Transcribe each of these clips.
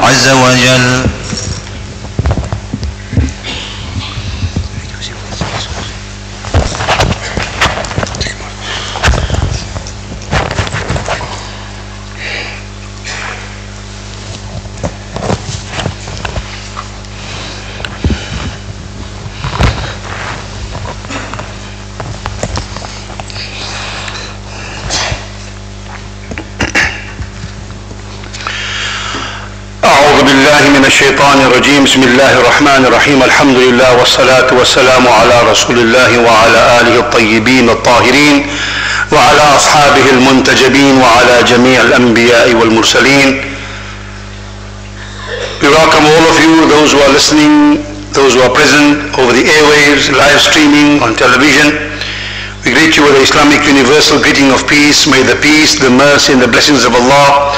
عز وجل. بالله من الشيطان الرجيم. بسم الله الرحمن الرحيم. الحمد لله والصلاة والسلام على رسول الله وعلى آله الطيبين الطاهرين وعلى أصحابه المنتجبين وعلى جميع الأنبياء والمرسلين. We welcome all of you, those who are listening, those who are present over the airwaves, live streaming on television. We greet you with the Islamic universal greeting of peace. May the peace, the mercy and the blessings of Allah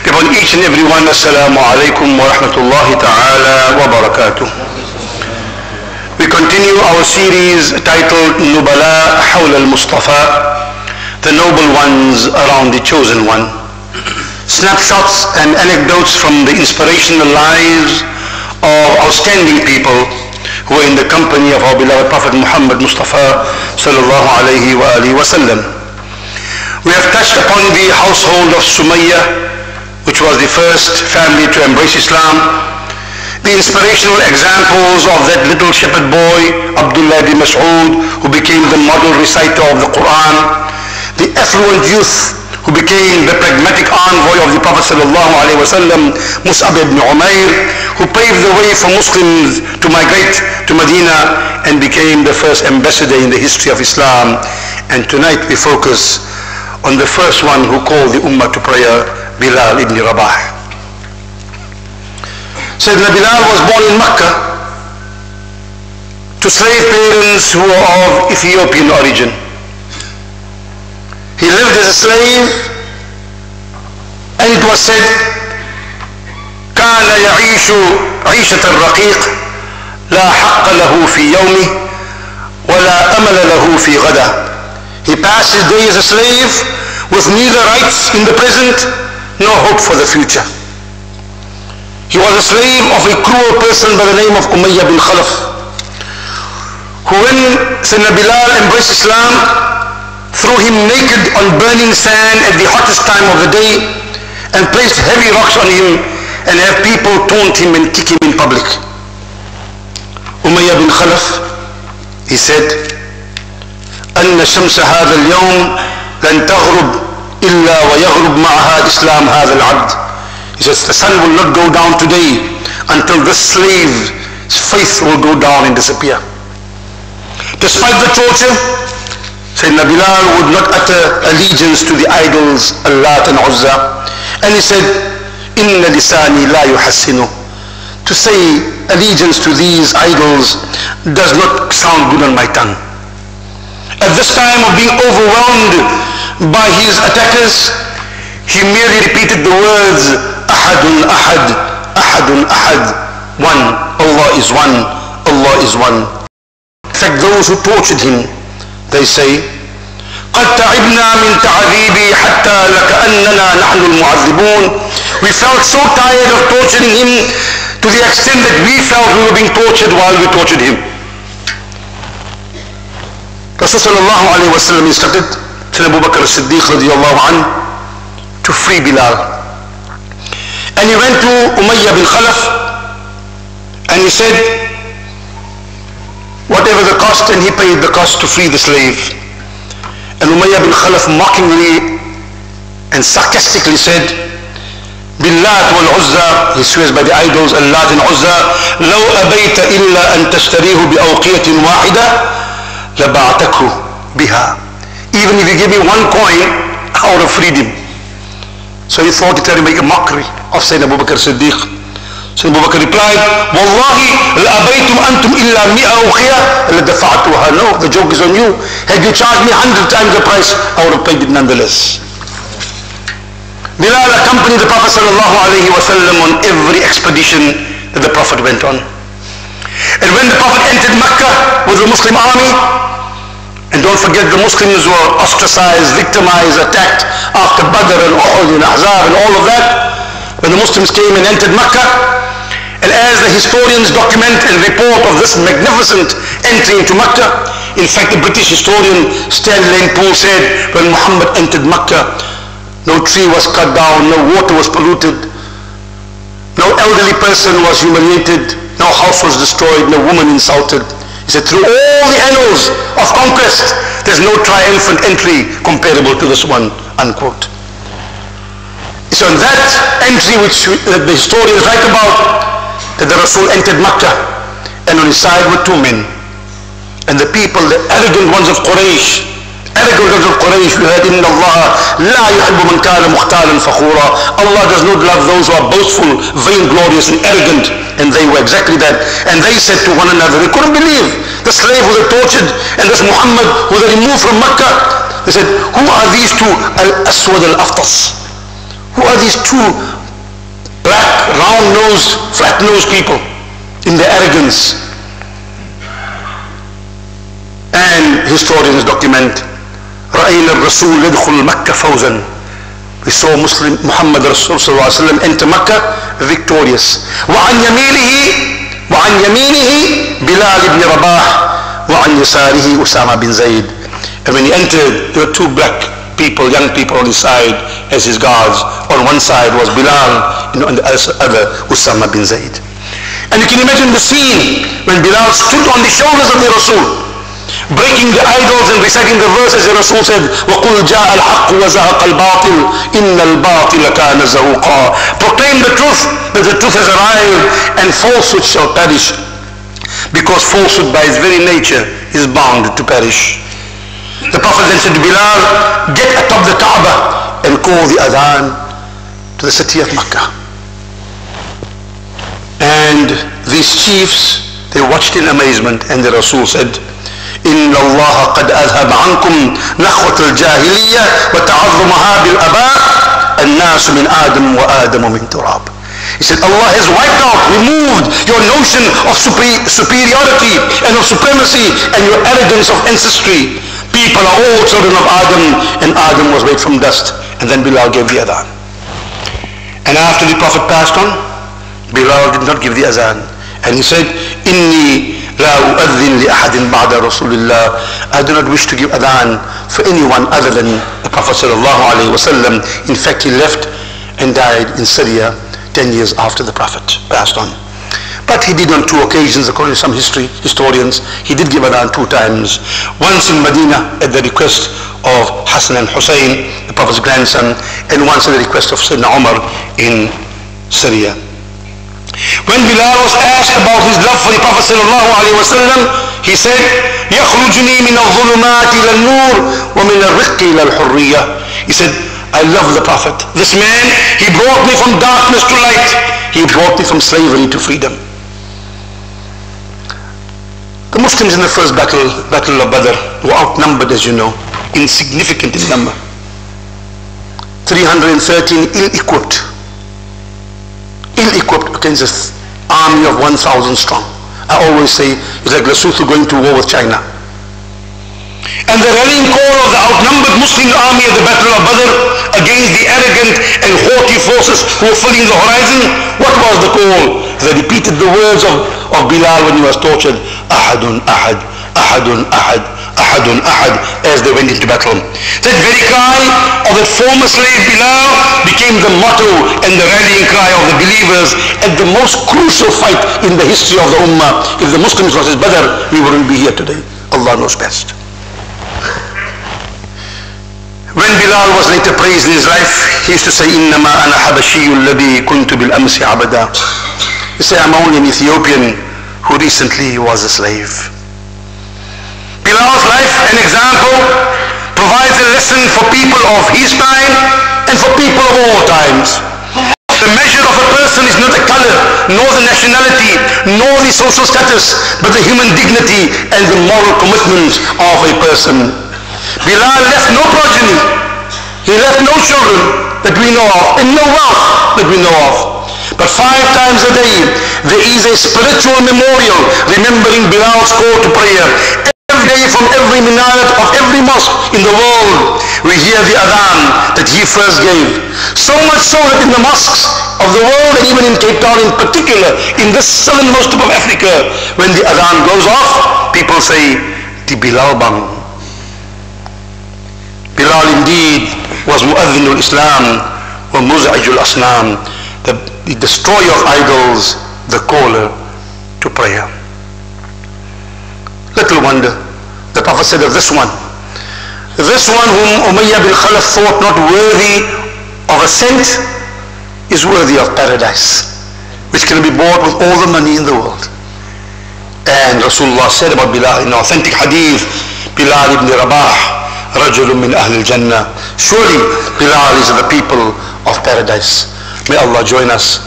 be upon each and every one. Assalamu alaikum wa rahmatullahi ta'ala wa barakatuh. We continue our series titled Nubala Hawl al-Mustafa, the noble ones around the chosen one. Snapshots and anecdotes from the inspirational lives of outstanding people who are in the company of our beloved Prophet Muhammad Mustafa sallallahu alayhi wa alihi wa sallam. We have touched upon the household of Sumayyah, which was the first family to embrace Islam, the inspirational examples of that little shepherd boy, Abdullah ibn Mas'ud, who became the model reciter of the Quran, the affluent youth who became the pragmatic envoy of the Prophet sallallahu alaihi wasallam, Mus'ab ibn Umair, who paved the way for Muslims to migrate to Medina and became the first ambassador in the history of Islam. And tonight we focus on the first one who called the Ummah to prayer, Bilal ibn Rabah. Sayyidina Bilal was born in Mecca to slave parents who were of Ethiopian origin. He lived as a slave and it was said كان يعيش عيشة الرقيق لا حق له في يومه ولا أمل له في غدا He passed his day as a slave with neither rights in the present nor hope for the future. He was a slave of a cruel person by the name of Umayyah bin Khalaf who when Sayyidina Bilal embraced Islam threw him naked on burning sand at the hottest time of the day and placed heavy rocks on him and have people taunt him and kick him in public. Umayyah bin Khalaf, he said, أن شمس هذا اليوم لن تغرب إلا ويغرب معها إسلام هذا العبد. He says, the sun will not go down today until this slave's faith will go down and disappear. Despite the torture, Sayyidina Bilal would not utter allegiance to the idols Allah and Uzza. And he said, إِنَّ لِسَانِي لَا يُحَسِّنُ To say allegiance to these idols does not sound good on my tongue. At this time of being overwhelmed by his attackers, he merely repeated the words, Ahadun Ahad, Ahadun Ahad, one, Allah is one, Allah is one. In fact, those who tortured him, they say, قد تعبنا من تعذيبي حتى لكأننا نحن المعذبون We felt so tired of torturing him to the extent that we felt we were being tortured while we tortured him. Rasul sallallahu alayhi wa sallam instructed Sayyidina Abu Bakr as-Siddiq radiallahu anhu to free Bilal. And he went to Umayyah bin Khalaf and he said, whatever the cost, and he paid the cost to free the slave. And Umayyah bin Khalaf mockingly and sarcastically said, باللات والعزى he swears by the idols and Uzza لو أبيت إلا أن تشتريه بأوقية واحدة لبعتكه بها even if you give me one coin I would have freed him so he thought he tried to make a mockery of Sayyidina Abu Bakr Siddiq Sayyidina Abu Bakr replied والله لأبيتم أنتم إلا مئة أوقية لدفعتها no the joke is on you had you charged me hundred times the price I would have paid it nonetheless Bilal accompanied the Prophet sallallahu alaihi wasallam on every expedition that the Prophet went on. And when the Prophet entered Mecca with the Muslim army, and don't forget the Muslims were ostracized, victimized, attacked after Badr and Uhud and Ahzab and all of that, when the Muslims came and entered Mecca. and as the historians document and report of this magnificent entry into Mecca, in fact the British historian Stanley Poole said when Muhammad entered Mecca, no tree was cut down, no water was polluted, no elderly person was humiliated, no house was destroyed, no woman insulted. He said, through all the annals of conquest, there's no triumphant entry comparable to this one, unquote. So in that entry which the historians write about, that the Rasul entered Makkah and on his side were two men. And the people, the arrogant ones of Quraysh, arrogant ones of Quraysh, we heard, إِنَّ اللَّهَ لَا يُحِبُّ مَنْ كَانَ مُخْتَالًا فَخُورًا Allah does not love those who are boastful, vainglorious and arrogant. And they were exactly that. And they said to one another, they couldn't believe the slave who they tortured and this Muhammad who they removed from Makkah. They said, who are these two? Al-Aswad al-Aftas. Who are these two black, round-nosed, flat-nosed people in their arrogance. And historians document, رأينا الرسول يدخل مكة فوزا. We saw Muslim Muhammad Rasul صلى الله عليه وسلم enter Mecca victorious. وعن يمينه وعن يمينه بلال بن رباح وعن يساره أسامة بن زيد. And when he entered, there were two black people, young people on his side as his guards. On one side was Bilal, and on the other Usama bin Zayd. And you can imagine the scene when Bilal stood on the shoulders of the Rasul, breaking the idols and reciting the verses the Rasul said, وَقُلْ جَاءَ الْحَقُّ وَزَهَقَ الْبَاطِلُ إِنَّ الْبَاطِلَ كَانَ زَهُقًا Proclaim the truth, that the truth has arrived and falsehood shall perish. Because falsehood by its very nature is bound to perish. The Prophet then said to Bilal, get atop the Kaaba and call the adhan to the city of Makkah. And these chiefs, they watched in amazement and the Rasul said, إن الله قد أذهب عنكم نخوة الجاهلية وتعظمها بالأباء الناس من آدم وآدم من تراب. He said, Allah has wiped out, removed your notion of superiority and of supremacy and your arrogance of ancestry. People are all children of Adam and Adam was made from dust. And then Bilal gave the adhan. And after the Prophet passed on, Bilal did not give the adhan. And he said, Inni la u'adhin li ahadin ba'da Rasulullah. I do not wish to give adhan for anyone other than the Prophet sallallahu alayhi wasallam. In fact, he left and died in Syria 10 years after the Prophet passed on. But he did on two occasions, according to some history historians, he did give adhan two times. Once in Medina at the request of Hassan and Hussein, the Prophet's grandson, and once at the request of Sayyidina Umar in Syria. When Bilal was asked about his love for the Prophet sallallahu alaihi wasallam, he said, يخرجني من الظلمات إلى النور ومن الرق إلى الحرية. He said, I love the Prophet. This man, he brought me from darkness to light. He brought me from slavery to freedom. The Muslims in the first battle, Battle of Badr, were outnumbered as you know, insignificant in number. 313 ill-equipped. Ill-equipped against an army of 1,000 strong. I always say it's like Lesotho going to war with China. And the rallying call of the outnumbered Muslim army at the Battle of Badr against the arrogant and haughty forces who were filling the horizon, what was the call? They repeated the words of, of Bilal when he was tortured Ahadun ahad, ahadun ahad, ahadun ahad, as they went into battle. That very cry of that former slave Bilal became the motto and the rallying cry of the believers at the most crucial fight in the history of the Ummah. If the Muslims versus Badr, we wouldn't be here today. Allah knows best. When Bilal was later praised in his life, he used to say, إِنَّمَا أَنَا حَبَشِيُّ الَّذِي كُنْتُ بِالْأَمْسِ عَبَدًا He said, I'm only an Ethiopian who recently was a slave. Bilal's life, and example, provides a lesson for people of his time and for people of all times. The measure of a person is not the color, nor the nationality, nor the social status, but the human dignity and the moral commitment of a person. Bilal left no progeny. He left no children that we know of, and no wealth that we know of. But five times a day, there is a spiritual memorial remembering Bilal's call to prayer. Every day from every minaret of every mosque in the world, we hear the adhan that he first gave. So much so that in the mosques of the world and even in Cape Town in particular, in the southernmost tip of Africa, when the adhan goes off, people say, the Bilal Bang. Bilal indeed was Mu'adhin al-Islam wa Muz'ij al-Asnam, the, the destroyer of idols, the caller to prayer. Little wonder, the Prophet said of this one, this one whom Umayyah bin Khalaf thought not worthy of ascent is worthy of paradise, which can be bought with all the money in the world. And Rasulullah said about Bilal in authentic hadith, Bilal ibn Rabah, رجل من أهل الجنة. Surely Bilal is of the people of paradise. May Allah join us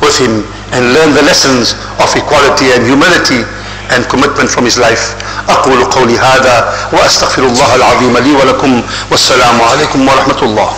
with him and learn the lessons of equality and humility and commitment from his life أقول قولي هذا وأستغفر الله العظيم لي ولكم والسلام عليكم ورحمة الله